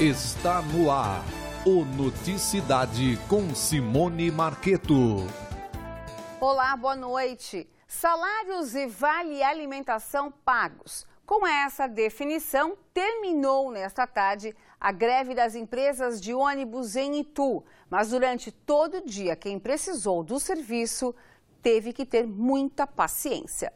Está no ar o Noticidade com Simone Marqueto. Olá, boa noite. Salários e vale alimentação pagos. Com essa definição, terminou nesta tarde a greve das empresas de ônibus em Itu. Mas durante todo o dia, quem precisou do serviço teve que ter muita paciência.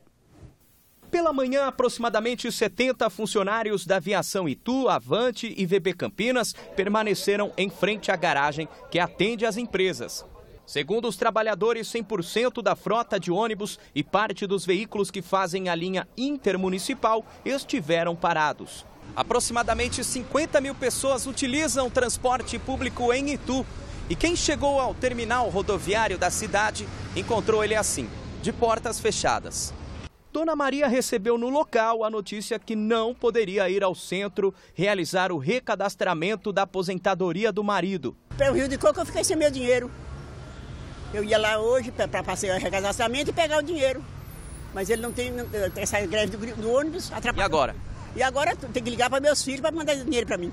Pela manhã, aproximadamente 70 funcionários da Aviação Itu, Avante e VB Campinas permaneceram em frente à garagem que atende às empresas. Segundo os trabalhadores, 100% da frota de ônibus e parte dos veículos que fazem a linha intermunicipal estiveram parados. Aproximadamente 50 mil pessoas utilizam transporte público em Itu. E quem chegou ao terminal rodoviário da cidade encontrou ele assim, de portas fechadas. Dona Maria recebeu no local a notícia que não poderia ir ao centro realizar o recadastramento da aposentadoria do marido. Pelo Rio de Coco eu fiquei sem meu dinheiro. Eu ia lá hoje para fazer o recadastramento e pegar o dinheiro. Mas ele não tem, essa greve do, do ônibus atrapalha. E agora? E agora tem que ligar para meus filhos para mandar dinheiro para mim.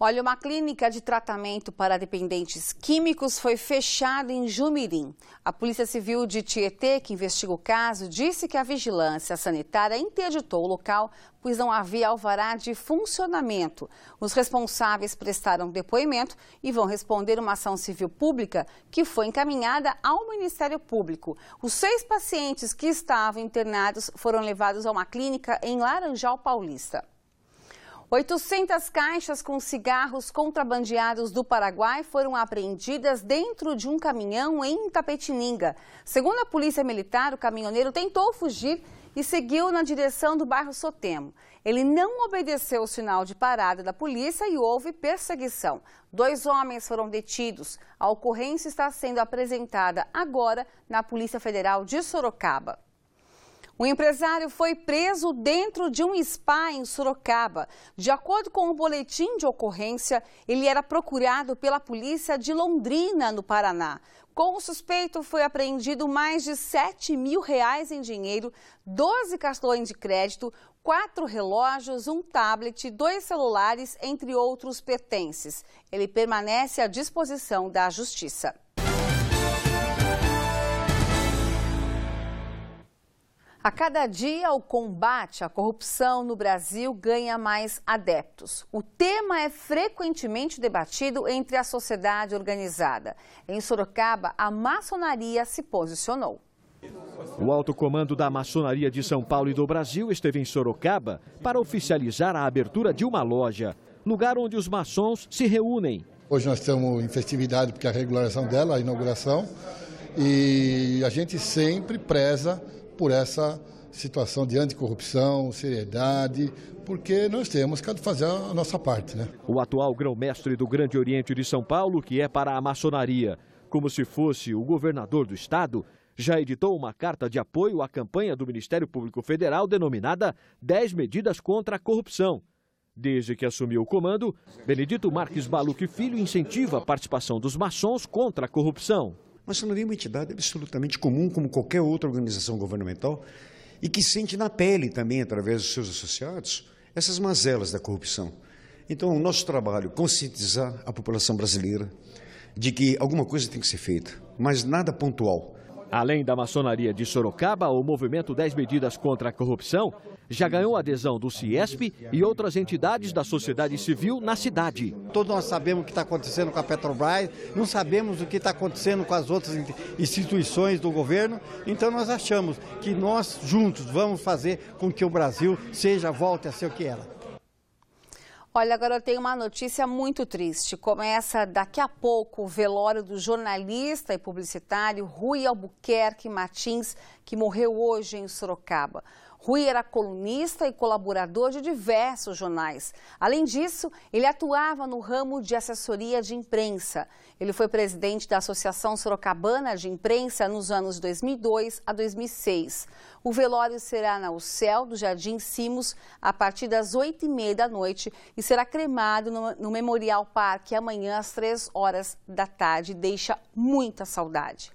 Olha, uma clínica de tratamento para dependentes químicos foi fechada em Jumirim. A Polícia Civil de Tietê, que investiga o caso, disse que a vigilância sanitária interditou o local, pois não havia alvará de funcionamento. Os responsáveis prestaram depoimento e vão responder uma ação civil pública que foi encaminhada ao Ministério Público. Os seis pacientes que estavam internados foram levados a uma clínica em Laranjal Paulista. 800 caixas com cigarros contrabandeados do Paraguai foram apreendidas dentro de um caminhão em Tapetininga. Segundo a Polícia Militar, o caminhoneiro tentou fugir e seguiu na direção do bairro Sotemo. Ele não obedeceu o sinal de parada da polícia e houve perseguição. Dois homens foram detidos. A ocorrência está sendo apresentada agora na Polícia Federal de Sorocaba. O empresário foi preso dentro de um spa em Sorocaba. De acordo com o boletim de ocorrência, ele era procurado pela polícia de Londrina, no Paraná. Com o suspeito, foi apreendido mais de 7 mil reais em dinheiro, 12 cartões de crédito, quatro relógios, um tablet, dois celulares, entre outros pertences. Ele permanece à disposição da Justiça. A cada dia, o combate à corrupção no Brasil ganha mais adeptos. O tema é frequentemente debatido entre a sociedade organizada. Em Sorocaba, a maçonaria se posicionou. O alto comando da maçonaria de São Paulo e do Brasil esteve em Sorocaba para oficializar a abertura de uma loja, lugar onde os maçons se reúnem. Hoje nós estamos em festividade porque é a regularização dela, a inauguração, e a gente sempre preza por essa situação de anticorrupção, seriedade, porque nós temos que fazer a nossa parte. Né? O atual grão-mestre do Grande Oriente de São Paulo, que é para a maçonaria, como se fosse o governador do estado, já editou uma carta de apoio à campanha do Ministério Público Federal denominada 10 medidas contra a corrupção. Desde que assumiu o comando, Benedito Marques Baluque Filho incentiva a participação dos maçons contra a corrupção. Maçonaria é uma entidade absolutamente comum, como qualquer outra organização governamental, e que sente na pele também, através dos seus associados, essas mazelas da corrupção. Então, o nosso trabalho é conscientizar a população brasileira de que alguma coisa tem que ser feita, mas nada pontual. Além da maçonaria de Sorocaba, o movimento 10 Medidas contra a Corrupção já ganhou adesão do CIESP e outras entidades da sociedade civil na cidade. Todos nós sabemos o que está acontecendo com a Petrobras, não sabemos o que está acontecendo com as outras instituições do governo, então nós achamos que nós juntos vamos fazer com que o Brasil seja, volte a ser o que era. Olha, agora eu tenho uma notícia muito triste. Começa daqui a pouco o velório do jornalista e publicitário Rui Albuquerque Martins, que morreu hoje em Sorocaba. Rui era colunista e colaborador de diversos jornais. Além disso, ele atuava no ramo de assessoria de imprensa. Ele foi presidente da Associação Sorocabana de Imprensa nos anos 2002 a 2006. O velório será na UCEL do Jardim Simos a partir das oito e meia da noite e será cremado no, no Memorial Parque amanhã às três horas da tarde. Deixa muita saudade.